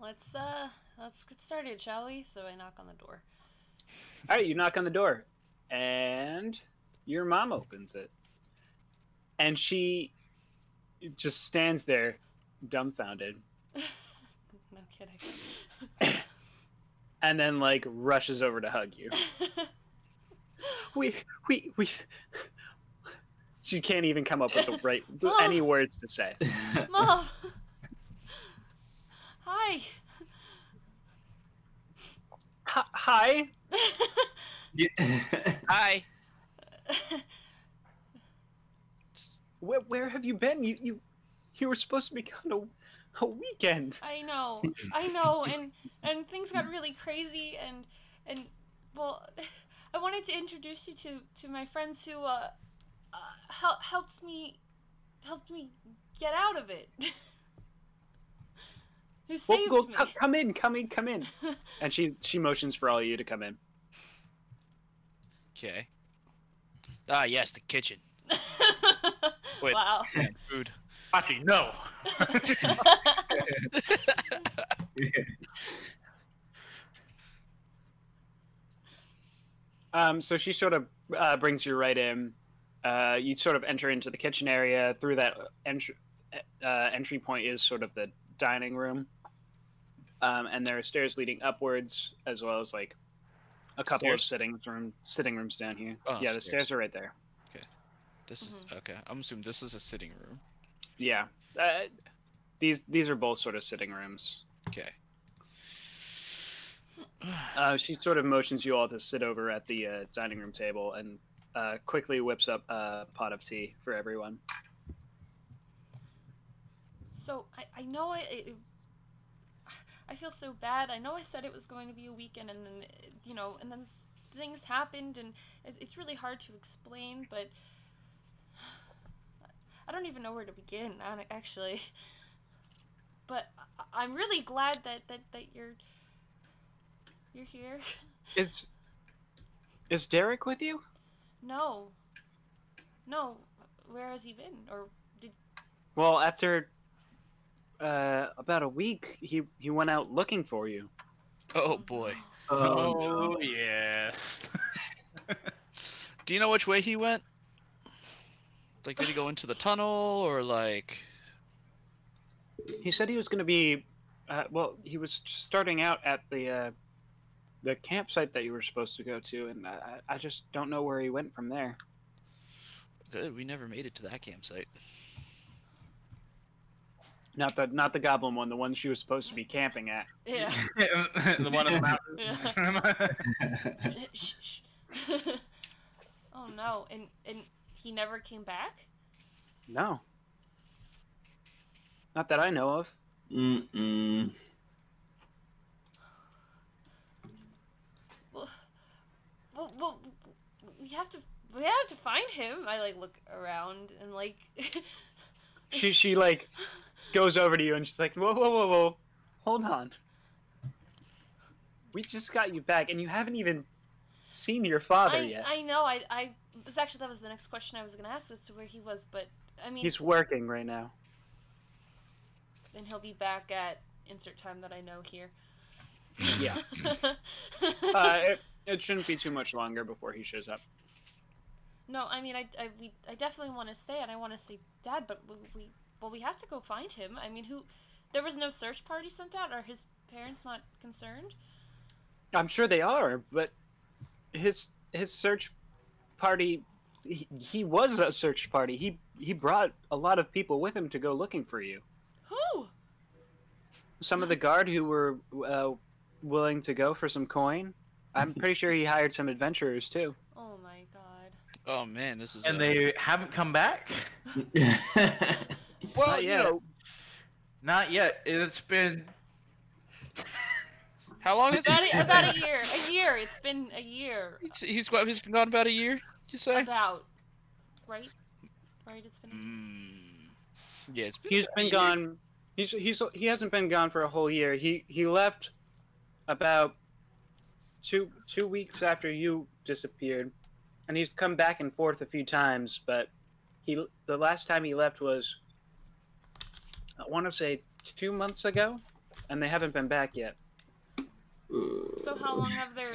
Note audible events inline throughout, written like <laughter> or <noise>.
let's uh let's get started, shall we? So I knock on the door. All right, you knock on the door, and your mom opens it, and she just stands there, dumbfounded, <laughs> no kidding. and then like rushes over to hug you. <laughs> We we we. She can't even come up with the right <laughs> Mom. any words to say. Mom. Hi. Hi- Hi. <laughs> Hi. Where, where have you been? You you you were supposed to be gone a, a weekend. I know, I know, and and things got really crazy, and and well, <laughs> I wanted to introduce you to to my friends who uh, uh hel- helped me helped me get out of it. <laughs> who Well, go- me? co- come in, come in, come in. <laughs> And she she motions for all of you to come in. Okay. Ah, yes, the kitchen. <laughs> Wait. wow. <laughs> Food. Actually, no. Um, so she sort of uh, brings you right in. Uh, you sort of enter into the kitchen area. Through that entry uh, entry point is sort of the dining room, um, and there are stairs leading upwards, as well as like a couple of sitting room sitting rooms down here. Oh, yeah, the stairs. stairs are right there. Okay, this is okay. I'm assuming this is a sitting room. Yeah, uh, these these are both sort of sitting rooms. Okay. <sighs> Uh, she sort of motions you all to sit over at the uh, dining room table and uh, quickly whips up a pot of tea for everyone. So I, I know I, it, I feel so bad. I know I said it was going to be a weekend, and then you know, and then things happened, and it's, it's really hard to explain. But I don't even know where to begin, actually. But I'm really glad that, that that you're you're here. Is is Derek with you? No, no. Where has he been? Or did Well, after uh, about a week, he he went out looking for you. Oh boy. Oh, yes. <laughs> Do you know which way he went? Like, did he go into the tunnel or like? He said he was going to be, uh, well, he was starting out at the uh, the campsite that you were supposed to go to, and I, I just don't know where he went from there. Good, we never made it to that campsite. Not the not the goblin one, the one she was supposed to be camping at. yeah. <laughs> the one in the mountains. <laughs> <laughs> Shh, shh. oh no, and and he never came back. No, not that I know of. Mm-mm. Well, well, well, we have to we have to find him. I like look around and like. She she like goes over to you and she's like, whoa whoa whoa whoa, hold on. We just got you back, and you haven't even seen your father I, yet. I know. I I was actually that was the next question I was gonna ask as to where he was, but I mean, He's working right now. and he'll be back at insert time that I know here. <laughs> Yeah. <laughs> Uh, it, it shouldn't be too much longer before he shows up. no, I mean, I I we I definitely want to stay, and I want to say Dad, but we, we well we have to go find him. I mean, who? There was no search party sent out. Are his parents not concerned? I'm sure they are, but his his search party. He, he was a search party. He he brought a lot of people with him to go looking for you. Who? Some of the guard who were uh, willing to go for some coin. I'm pretty sure he hired some adventurers too. Oh my God. Oh man, this is. and a- they haven't come back? <laughs> <laughs> Well, Not you yet. know, Not yet. It's been. <laughs> how long has About he? a, about a year. A year. It's been a year. He's, he's what? He's been gone about a year. You say? About. Right. Right. It's been. A year. Mm. Yeah, it's been. He's about been a year. gone. He's he's he hasn't been gone for a whole year. He he left about two two weeks after you disappeared, and he's come back and forth a few times. But he the last time he left was I want to say two months ago. and they haven't been back yet. So how long have their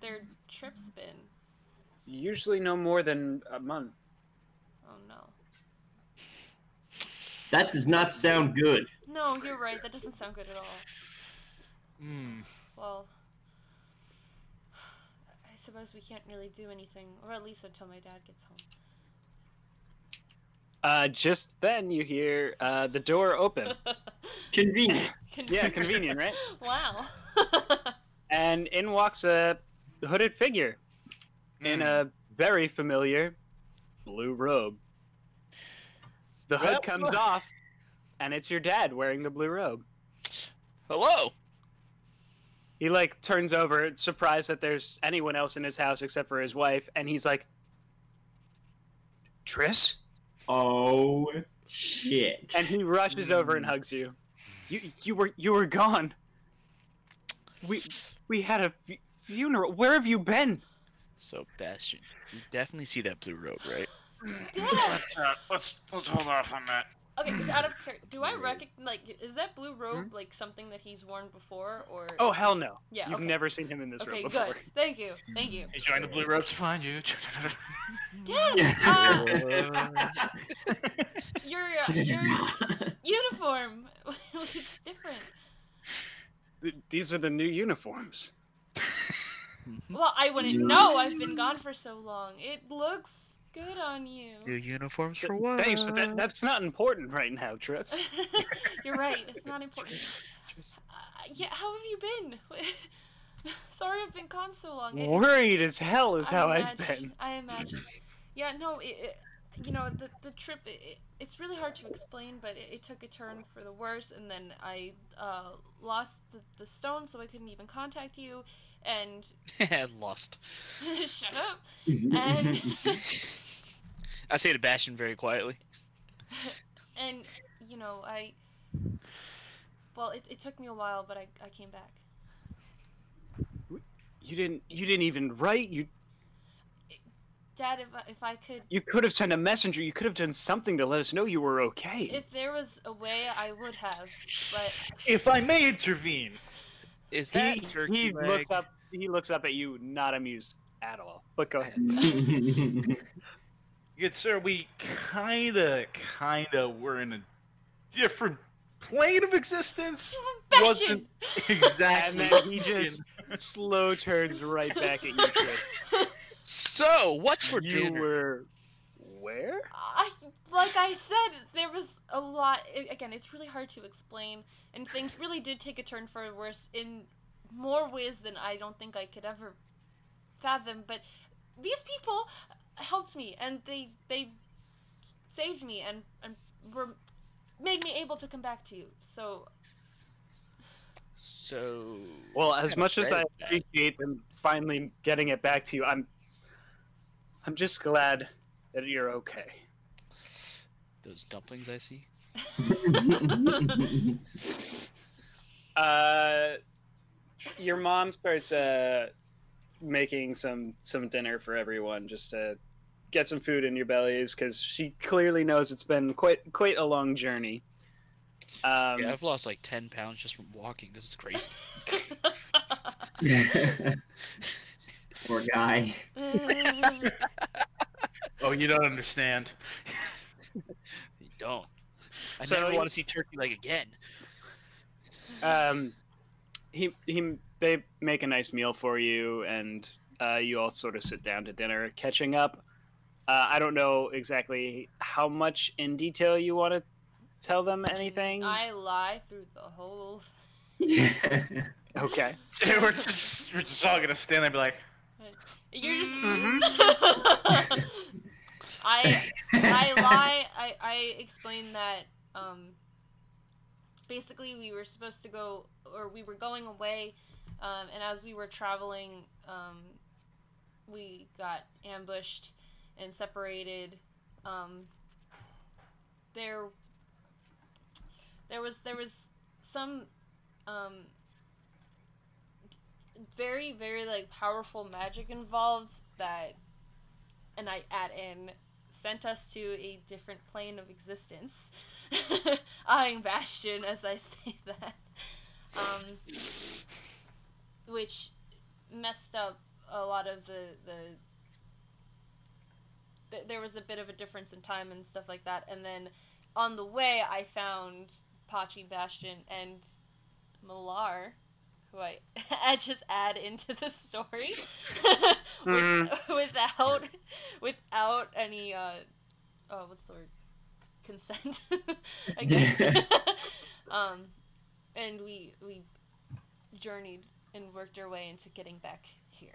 their trips been? Usually no more than a month. Oh no. That does not sound good. No, you're right. That doesn't sound good at all. Hmm. Well, I suppose we can't really do anything, or at least until my dad gets home. Uh, just then you hear uh, the door open. <laughs> Convenient. yeah, convenient, right? <laughs> Wow. <laughs> And in walks a hooded figure in Hmm. a very familiar blue robe. The hood Well- comes off, and it's your dad wearing the blue robe. Hello. He like turns over, surprised that there's anyone else in his house except for his wife, and he's like, "Tris," Oh shit. and he rushes over and hugs you. You you were you were gone. We we had a funeral. Where have you been? So Bastion, you definitely see that blue robe, right? Dad. Let's, uh, let's let's hold off on that. Okay, just out of character, do I recognize like is that blue robe like something that he's worn before or? Oh hell no! Yeah. You've okay. never seen him in this Okay, room before. good. Thank you. Thank you. He joined the Blue Robes to find you. <laughs> Dad, uh, <laughs> your uh, your uniform. <laughs> it's different. These are the new uniforms. Well, I wouldn't know. I've been gone for so long. It looks good on you. New uniforms for what? Thanks, but that, that's not important right now, Tris. <laughs> You're right. It's not important. Uh, yeah, how have you been? <laughs> Sorry, I've been gone so long. It- Worried as hell is I how I've been. I imagine. Yeah, no, it, it, you know, the the trip. It, it, it's really hard to explain, but it, it took a turn for the worse, and then I uh, lost the, the stone, so I couldn't even contact you. And <laughs> Lost. <laughs> shut up. <laughs> And I say to Bastion very quietly. and you know, I. Well, it, it took me a while, but I, I came back. You didn't. You didn't even write. You Dad, if I, if I could, you could have sent a messenger. You could have done something to let us know you were okay. if there was a way, I would have. But if I may intervene, Is that he turkey he leg? looks up. He looks up at you, not amused at all. But go ahead. <laughs> good sir, we kinda, kinda were in a different plane of existence. Bastion. Exactly. And then he just slow turns right back at you, Tris. <laughs> So, what's for you dinner? were where? I like I said, there was a lot. i again, it's really hard to explain, and things really did take a turn for the worse in more ways than I don't think I could ever fathom. But these people helped me, and they they saved me, and and were made me able to come back to you. So So. Well, as much as I dreaded that. appreciate them finally getting it back to you, I'm I'm just glad that you're okay. Those dumplings I see. <laughs> Uh, your mom starts uh making some some dinner for everyone just to get some food in your bellies because she clearly knows it's been quite quite a long journey. Um, yeah, I've lost like 10 pounds just from walking. This is crazy. <laughs> <laughs> Poor guy. <laughs> oh, you don't understand. You don't. I So never want to see turkey leg again. um, he he they make a nice meal for you, and uh, you all sort of sit down to dinner, catching up. Uh, I don't know exactly how much in detail you want to tell them anything. I lie through the whole. <laughs> <laughs> Okay. we're just we're just all gonna stand there and be like, You're just. Mhm. <laughs> I I lie. I I explain that um. Basically, we were supposed to go, or we were going away, um, and as we were traveling, um, we got ambushed and separated. Um, there, there was there was some um, very very like powerful magic involved that and I add in sent us to a different plane of existence. <laughs> Eyeing Bastion as I <laughs> say that. um, which messed up a lot of the the. th- There was a bit of a difference in time and stuff like that, and then on the way I found Pachi Bastion and Malar, who I <laughs> I just add into the story <laughs> with, without without any uh oh what's the word consent <laughs> I guess um and we we journeyed and worked our way into getting back here.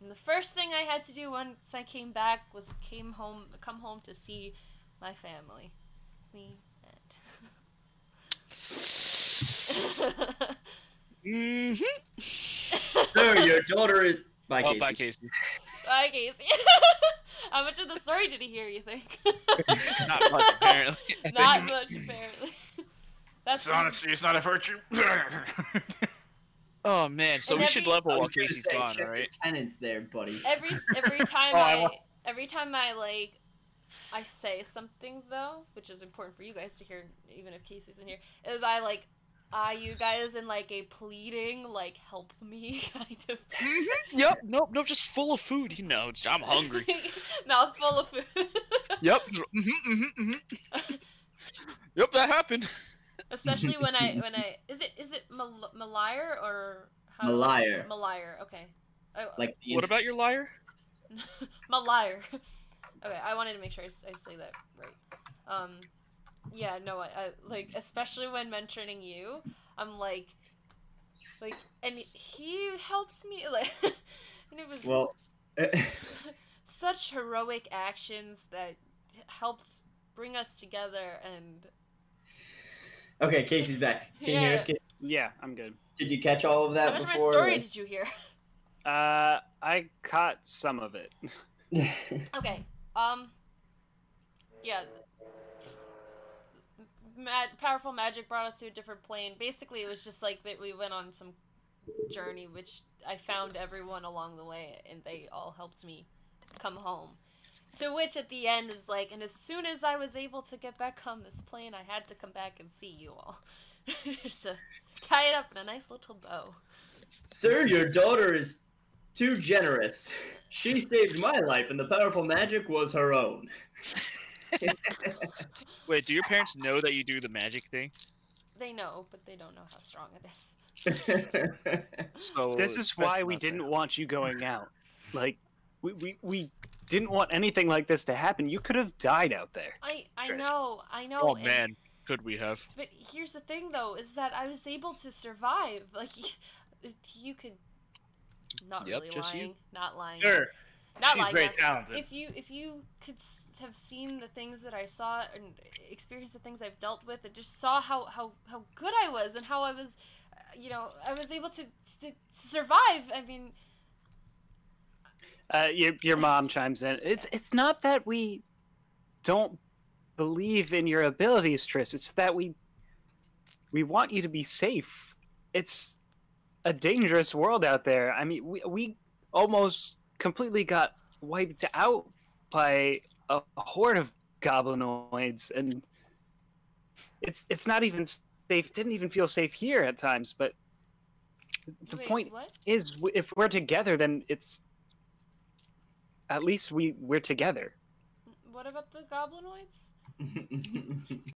And the first thing I had to do once I came back was came home come home to see my family. Me and Mm-hmm. Sir, your daughter is. Bye, Oh, Casey. bye, Casey. Bye, <laughs> Casey. How much of the story did he hear? You think? <laughs> Not much, apparently. <laughs> Not much, apparently. That's It's honestly, it's not a virtue. Oh man, so And we should level I while was gonna Casey's say, gone, check alright? your Tenants there, buddy. every every time Oh, I I, want- every time I like I say something though, which is important for you guys to hear, even if Casey's in here, is I like eye you guys in like a pleading, like help me <laughs> kind of Mm-hmm. Yep. Nope. Nope. Just full of food. You know, I'm hungry. <laughs> mouth full of food. <laughs> yep. Mm-hmm, mm-hmm, mm-hmm. yep. That happened. Especially when I when I is it is it Mal- Malire or how Malire. Malire, okay. I, Like the What about your liar? Malire. okay, I wanted to make sure I say that right. Um, yeah, no, I, I like especially when mentioning you, I'm like, like, and he helps me <laughs> like, and it was Well, <laughs> such heroic actions that helped bring us together and okay, Casey's back. Can you hear Yeah. us? Casey? Yeah, I'm good. Did you catch all of that how much of my before? story did you hear? <laughs> Uh, I caught some of it. Okay. Um. Yeah. Mad, powerful magic brought us to a different plane. Basically, it was just like that. We went on some journey, which I found everyone along the way, and they all helped me come home. To which, at the end, is like, and as soon as I was able to get back on this plane, I had to come back and see you all, <laughs> just to tie it up in a nice little bow. Sir, your daughter is too generous. She saved my life, and the powerful magic was her own. <laughs> <laughs> Wait, do your parents know that you do the magic thing? They know, but they don't know how strong it is. <laughs> So this is why we didn't want you going out. Like, we, we, we didn't want anything like this to happen. You could have died out there. I I Chris. know, I know. Oh and- man, could we have? But here's the thing, though, is that I was able to survive. Like, you, <laughs> you could. Not Yep, really just you. lying. Not lying. sure, Not she's lying. very not- talented. If you if you could have seen the things that I saw and experienced the things I've dealt with, and just saw how how how good I was and how I was, uh, you know, I was able to, to survive. I mean, Uh, your, your mom chimes in. It's, it's not that we don't believe in your abilities, Tris. It's that we, we want you to be safe. It's a dangerous world out there. I mean, we, we almost completely got wiped out by a horde of goblinoids, and it's it's not even safe. Didn't even feel safe here at times. But the wait, point what? is, if we're together, then it's at least we we're together. What about the goblinoids? <laughs>